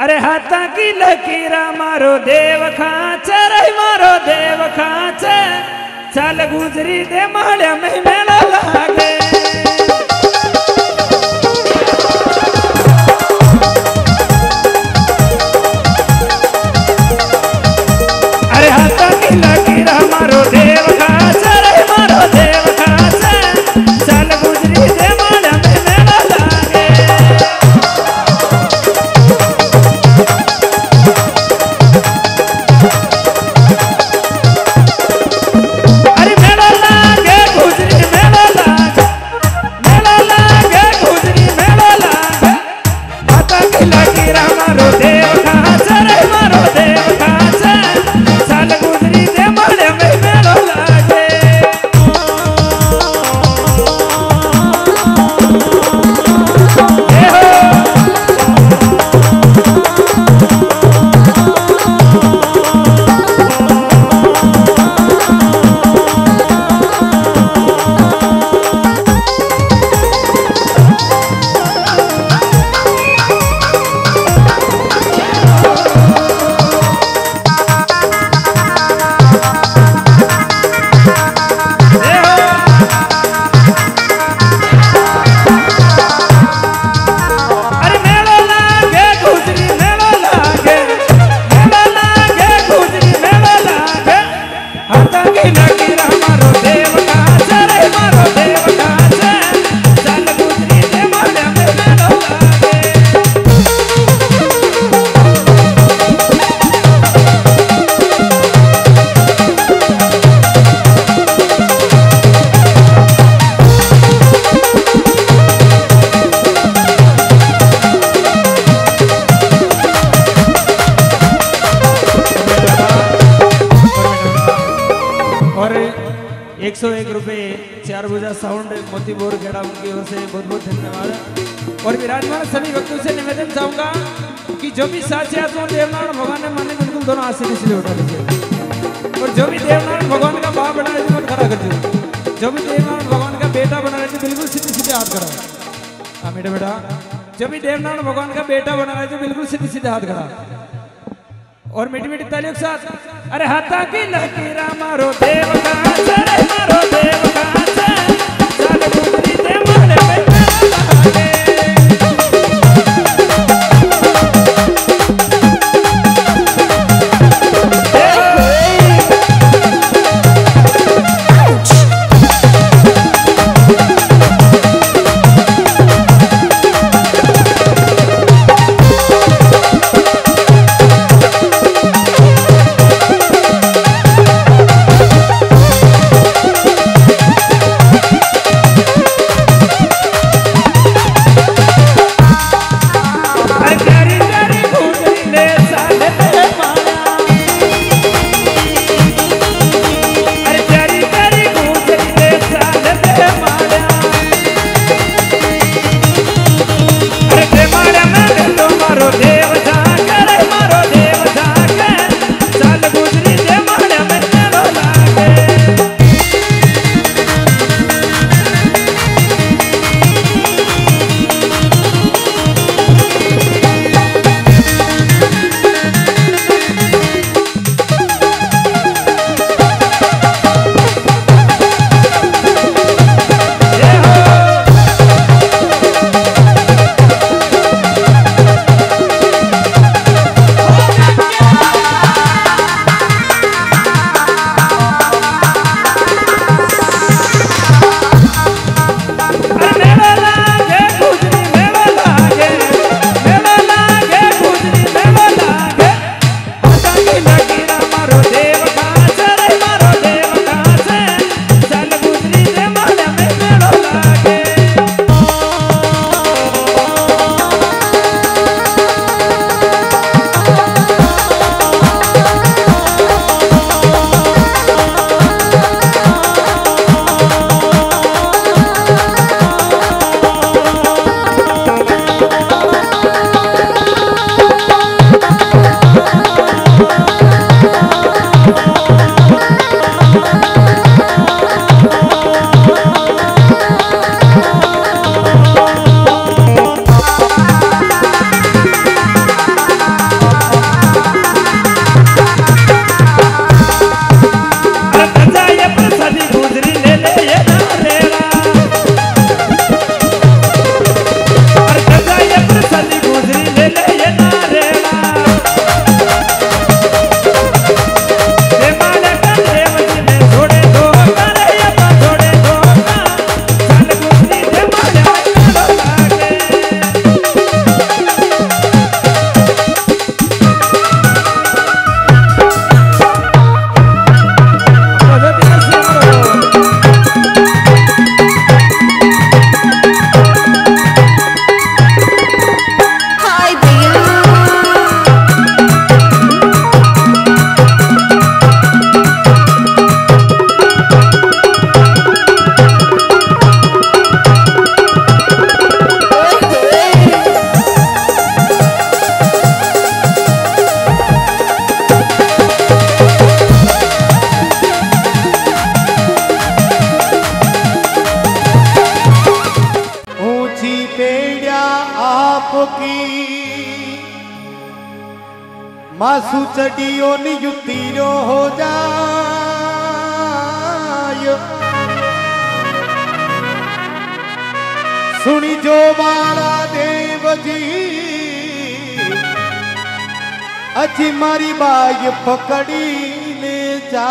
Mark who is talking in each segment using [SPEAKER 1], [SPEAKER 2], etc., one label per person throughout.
[SPEAKER 1] अरे हाथा की लकीरा मारो देव खाचे रे मारो देव खाचे। चल गुजरी दे माड़िया में मेला लागे। 101 रुपए चार बुझा साउंड मोती बोर गेड़ा उनकी ओर से बहुत बहुत धन्यवाद। और विराजमान सभी भक्तों से निवेदन चाहूँगा कि जो भी साचे आत्मा देवनारायण भगवान ने माने बिल्कुल दोनों हाथ इसलिए उठा लीजिए। और जो भी देवनारायण भगवान का बाप बना है मत खड़ा कर दो जो भी देवनारायण भगवान का बेटा बना है बिल्कुल सीधे सीधे हाथ खड़ा। हाँ बेटा बेटा। जो भी देवनारायण भगवान का बेटा बना है बिल्कुल सीधे सीधे हाथ खड़ा। और मीठी मीठी तालियों के साथ अरे हाथा की लकीरा मारो देव मारो देव
[SPEAKER 2] मासू चडियो नियुतीरो हो जाय। सुनी जो मारा देव जी, अजी मारी बाई पकड़ी ले जा।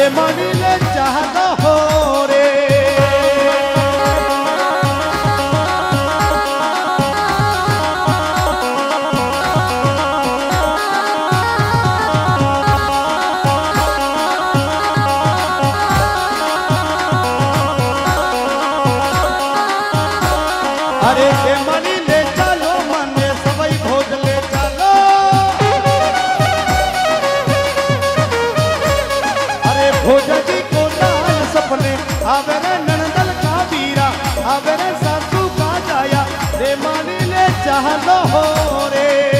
[SPEAKER 2] छाया दे मनी ले चाहता ले चाहलो हो रे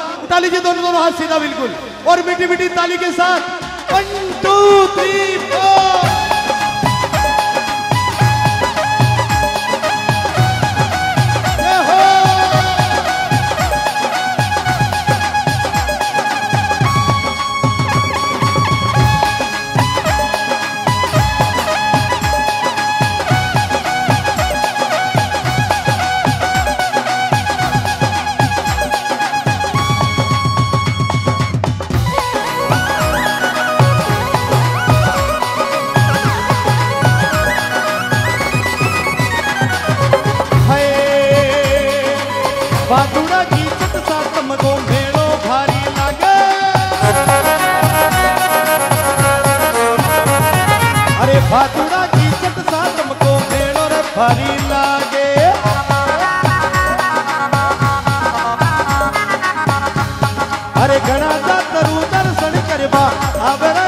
[SPEAKER 2] लीजिए दोनों दोनों हाथ सीधा बिल्कुल। और मीठी मीठी ताली के साथ। One, two, three, four. ver, a ver, a ver, a ver,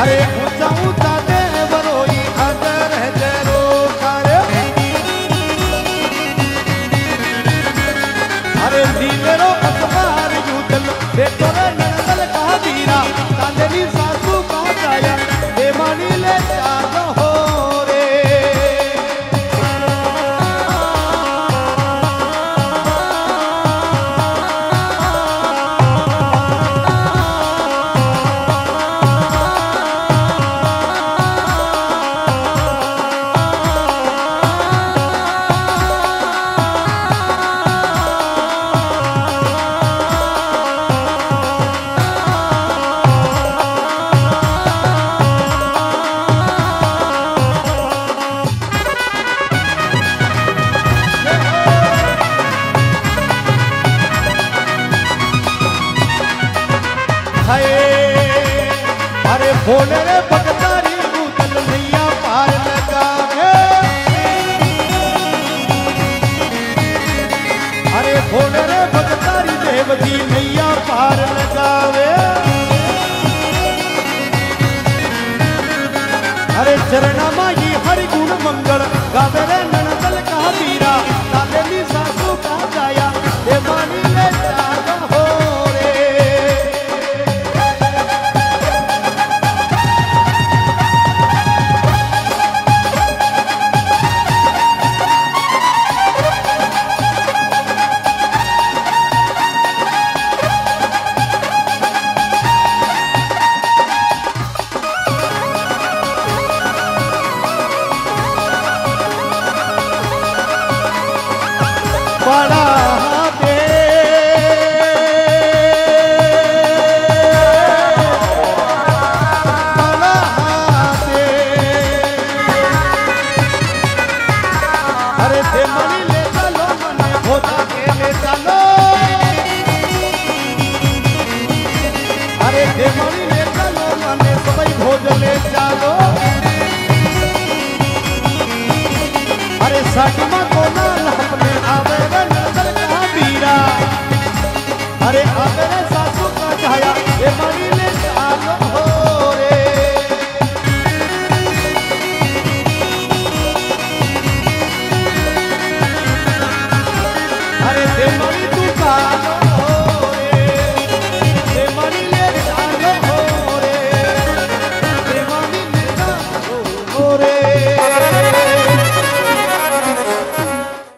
[SPEAKER 2] अरे ऊँचा ऊँचा हाय अरे भोले रे भगतारी भूतल नैया पार लगावे अरे भोले रे भगतारी देव जी नैया पार लगावे अरे चरणा माई हरि गुण मंगल, गावे रे